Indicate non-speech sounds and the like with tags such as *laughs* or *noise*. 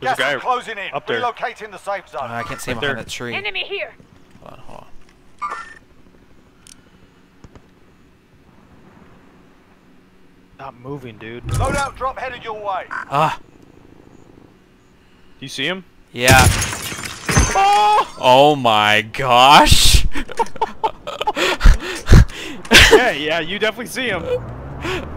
There's a guy closing in. up there. Relocating the safe zone. Oh, I can't see him Right behind there. that tree. Enemy here. Hold on, hold on. Not moving, dude. Loadout drop headed your way. Ah, Do you see him? yeah. Oh! Oh my gosh. *laughs* yeah, yeah, you definitely see him. *laughs*